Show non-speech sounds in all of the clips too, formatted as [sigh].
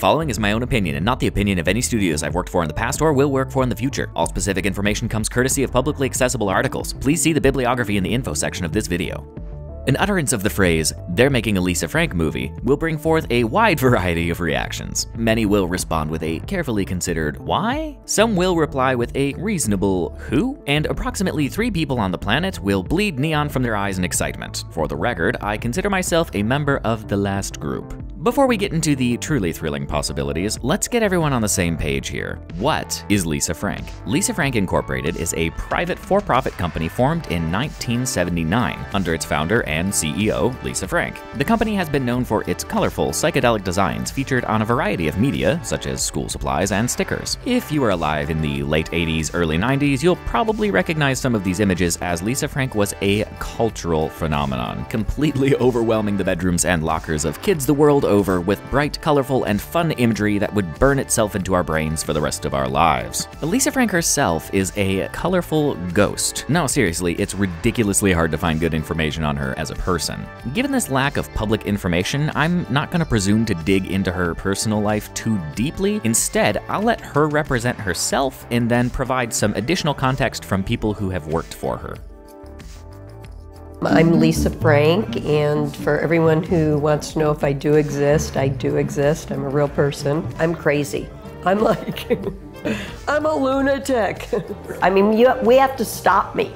following is my own opinion and not the opinion of any studios I've worked for in the past or will work for in the future. All specific information comes courtesy of publicly accessible articles. Please see the bibliography in the info section of this video. An utterance of the phrase, they're making a Lisa Frank movie, will bring forth a wide [laughs] variety of reactions. Many will respond with a carefully considered why? Some will reply with a reasonable who? And approximately three people on the planet will bleed neon from their eyes in excitement. For the record, I consider myself a member of the last group. Before we get into the truly thrilling possibilities, let's get everyone on the same page here. What is Lisa Frank? Lisa Frank Incorporated is a private for-profit company formed in 1979 under its founder and CEO, Lisa Frank. The company has been known for its colorful, psychedelic designs featured on a variety of media, such as school supplies and stickers. If you were alive in the late 80s, early 90s, you'll probably recognize some of these images as Lisa Frank was a cultural phenomenon, completely [laughs] overwhelming the bedrooms and lockers of kids the world over with bright, colorful, and fun imagery that would burn itself into our brains for the rest of our lives. Lisa Frank herself is a colorful ghost. No, seriously, it's ridiculously hard to find good information on her as a person. Given this lack of public information, I'm not going to presume to dig into her personal life too deeply. Instead, I'll let her represent herself and then provide some additional context from people who have worked for her. I'm Lisa Frank, and for everyone who wants to know if I do exist, I do exist. I'm a real person. I'm crazy. I'm [laughs] like, I'm a lunatic. I mean, you, we have to stop me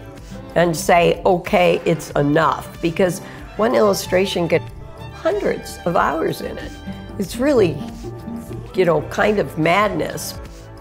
and say, okay, it's enough, because one illustration gets hundreds of hours in it. It's really, you know, kind of madness.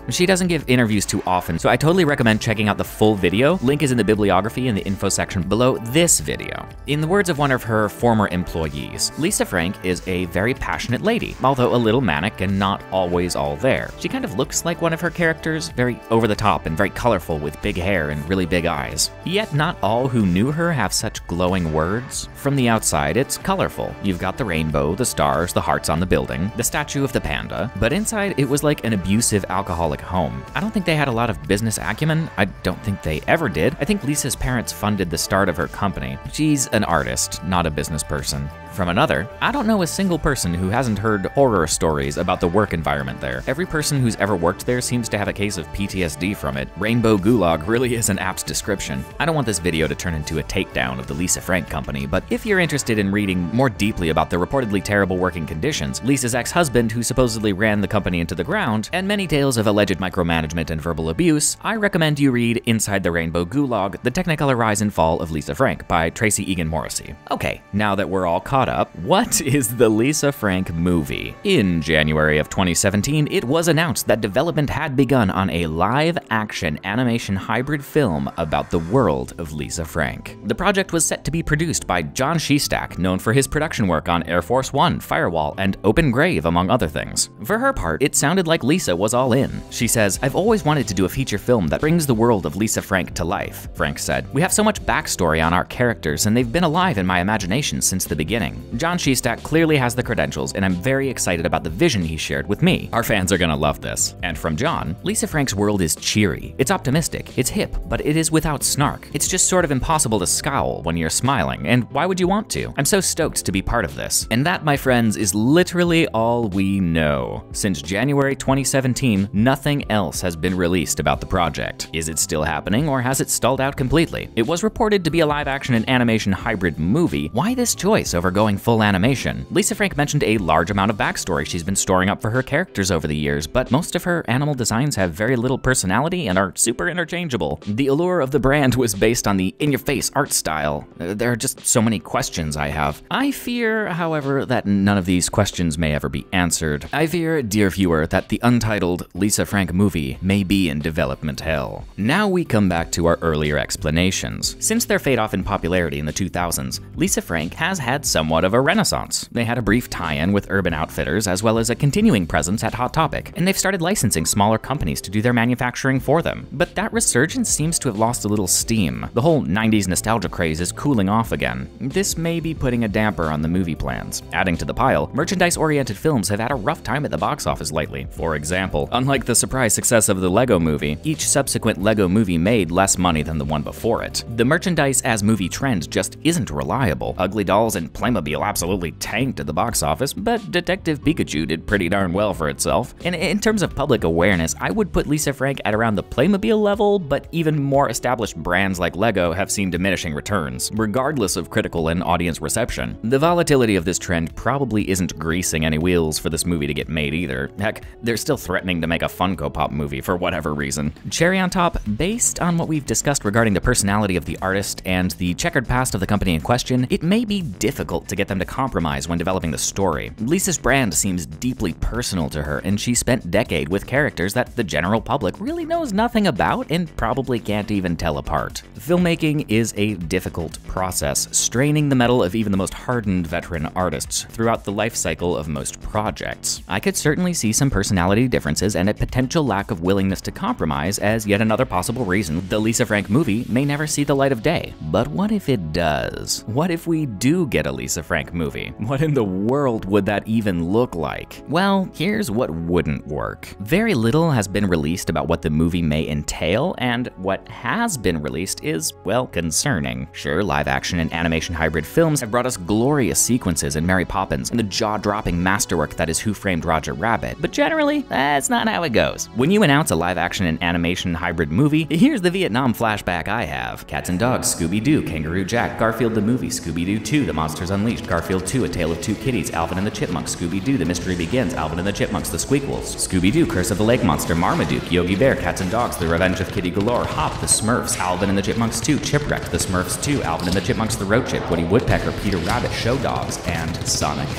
She doesn't give interviews too often, so I totally recommend checking out the full video. Link is in the bibliography in the info section below this video. In the words of one of her former employees, Lisa Frank is a very passionate lady, although a little manic and not always all there. She kind of looks like one of her characters, very over the top and very colorful with big hair and really big eyes. Yet not all who knew her have such glowing words. From the outside, it's colorful. You've got the rainbow, the stars, the hearts on the building, the statue of the panda, but inside it was like an abusive alcoholic home. I don't think they had a lot of business acumen. I don't think they ever did. I think Lisa's parents funded the start of her company. She's an artist, not a business person. From another, I don't know a single person who hasn't heard horror stories about the work environment there. Every person who's ever worked there seems to have a case of PTSD from it. Rainbow Gulag really is an apt description. I don't want this video to turn into a takedown of the Lisa Frank company, but if you're interested in reading more deeply about the reportedly terrible working conditions, Lisa's ex-husband who supposedly ran the company into the ground, and many tales of alleged micromanagement and verbal abuse, I recommend you read Inside the Rainbow Gulag, The Technicolor Rise and Fall of Lisa Frank by Tracie Egan Morrissey. Okay, now that we're all caught up, what [laughs] is the Lisa Frank movie? In January of 2017, it was announced that development had begun on a live-action animation hybrid film about the world of Lisa Frank. The project was set to be produced by Jon Shestack, known for his production work on Air Force One, Firewall, and Open Grave, among other things. For her part, it sounded like Lisa was all in. She says, I've always wanted to do a feature film that brings the world of Lisa Frank to life. Frank said, We have so much backstory on our characters, and they've been alive in my imagination since the beginning. Jon Shestack clearly has the credentials, and I'm very excited about the vision he shared with me. Our fans are gonna love this. And from Jon, Lisa Frank's world is cheery. It's optimistic, it's hip, but it is without snark. It's just sort of impossible to scowl when you're smiling, and why would you want to? I'm so stoked to be part of this. And that, my friends, is literally all we know. Since January 2017, nothing else has been released about the project. Is it still happening, or has it stalled out completely? It was reported to be a live action and animation hybrid movie. Why this choice over going full animation? Lisa Frank mentioned a large amount of backstory she's been storing up for her characters over the years, but most of her animal designs have very little personality and are super interchangeable. The allure of the brand was based on the in-your-face art style. Uh, There are just so many questions I have. I fear, however, that none of these questions may ever be answered. I fear, dear viewer, that the untitled Lisa Frank movie may be in development hell. Now we come back to our earlier explanations. Since their fade off in popularity in the 2000s, Lisa Frank has had somewhat of a renaissance. They had a brief tie-in with Urban Outfitters as well as a continuing presence at Hot Topic, and they've started licensing smaller companies to do their manufacturing for them. But that resurgence seems to have lost a little steam. The whole 90s nostalgia craze is cooling off again. This may be putting a damper on the movie plans. Adding to the pile, merchandise-oriented films have had a rough time at the box office lately. For example, unlike the surprise success of the Lego movie, each subsequent Lego movie made less money than the one before it. The merchandise as movie trend just isn't reliable. Ugly Dolls and Playmobil absolutely tanked at the box office, but Detective Pikachu did pretty darn well for itself. And in terms of public awareness, I would put Lisa Frank at around the Playmobil level, but even more established brands like Lego have seen diminishing returns, regardless of critical and audience reception. The volatility of this trend probably isn't greasing any wheels for this movie to get made either. Heck, they're still threatening to make a Funko Pop movie for whatever reason. Cherry on top, based on what we've discussed regarding the personality of the artist and the checkered past of the company in question, it may be difficult to get them to compromise when developing the story. Lisa's brand seems deeply personal to her, and she spent decade with characters that the general public really knows nothing about and probably can't even tell apart. Filmmaking is a difficult process, straining the mettle of even the most hardened veteran artists throughout the life cycle of most projects. I could certainly see some personality differences and a potential lack of willingness to compromise as yet another possible reason the Lisa Frank movie may never see the light of day. But what if it does? What if we do get a Lisa Frank movie? What in the world would that even look like? Well, here's what wouldn't work. Very little has been released about what the movie may entail, and what has been released is, well, concerning. Sure, live action and animation hybrid films have brought us glorious sequences in Mary Poppins and the jaw dropping masterwork that is Who Framed Roger Rabbit, but generally, that's not how it goes. When you announce a live action and animation hybrid movie, here's the Vietnam flashback I have Cats and Dogs, Scooby Doo, Kangaroo Jack, Garfield the Movie, Scooby Doo 2, The Monsters Unleashed, Garfield 2, A Tale of Two Kitties, Alvin and the Chipmunks, Scooby Doo, The Mystery Begins, Alvin and the Chipmunks, The Squeakquels, Scooby Doo, Curse of the Lake Monster, Marmaduke, Yogi Bear, Cats and Dogs, The Revenge of Kitty Galore, Hop, The Smurfs, Alvin and the Chipmunks 2, Chipwrecked, The Smurfs 2, Alvin and the Chipmunks, The Road Chip, Woody Woodpecker, Peter Rabbit, Show Dogs, and Sonic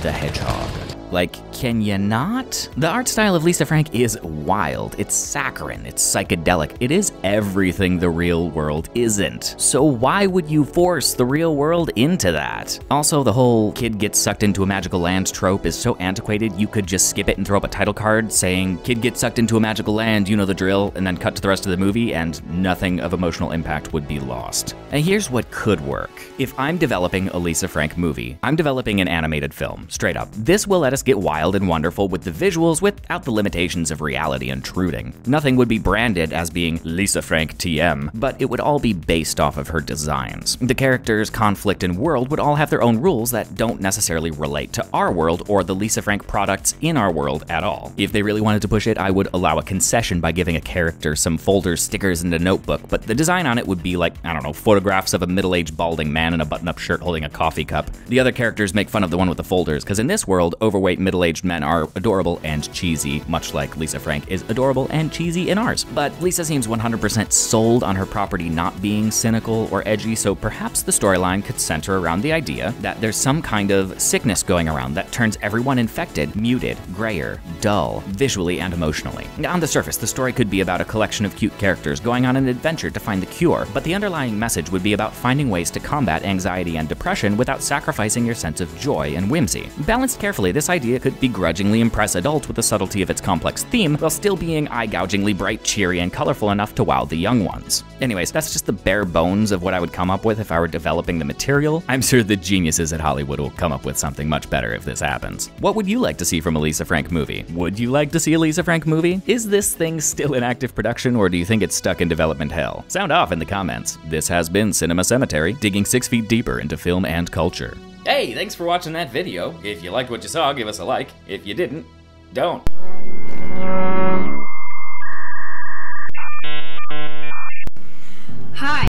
the Hedgehog. Like, can you not? The art style of Lisa Frank is wild. It's saccharine. It's psychedelic. It is everything the real world isn't. So why would you force the real world into that? Also, the whole kid gets sucked into a magical land trope is so antiquated you could just skip it and throw up a title card saying, kid gets sucked into a magical land, you know the drill, and then cut to the rest of the movie and nothing of emotional impact would be lost. And here's what could work. If I'm developing a Lisa Frank movie, I'm developing an animated film, straight up. This will let us get wild and wonderful with the visuals without the limitations of reality intruding. Nothing would be branded as being Lisa Frank TM, but it would all be based off of her designs. The characters, conflict, and world would all have their own rules that don't necessarily relate to our world or the Lisa Frank products in our world at all. If they really wanted to push it, I would allow a concession by giving a character some folders, stickers, and a notebook, but the design on it would be like, I don't know, photographs of a middle-aged balding man in a button-up shirt holding a coffee cup. The other characters make fun of the one with the folders, because in this world, overweight overweight middle-aged men are adorable and cheesy, much like Lisa Frank is adorable and cheesy in ours. But Lisa seems 100% sold on her property not being cynical or edgy, so perhaps the storyline could center around the idea that there's some kind of sickness going around that turns everyone infected muted, grayer, dull, visually and emotionally. On the surface, the story could be about a collection of cute characters going on an adventure to find the cure, but the underlying message would be about finding ways to combat anxiety and depression without sacrificing your sense of joy and whimsy. Balanced carefully, this idea idea could begrudgingly impress adults with the subtlety of its complex theme, while still being eye-gougingly bright, cheery, and colorful enough to wow the young ones. Anyways, that's just the bare bones of what I would come up with if I were developing the material. I'm sure the geniuses at Hollywood will come up with something much better if this happens. What would you like to see from a Lisa Frank movie? Would you like to see a Lisa Frank movie? Is this thing still in active production, or do you think it's stuck in development hell? Sound off in the comments. This has been Cinema Cemetery, digging six feet deeper into film and culture. Hey, thanks for watching that video. If you liked what you saw, give us a like. If you didn't, don't.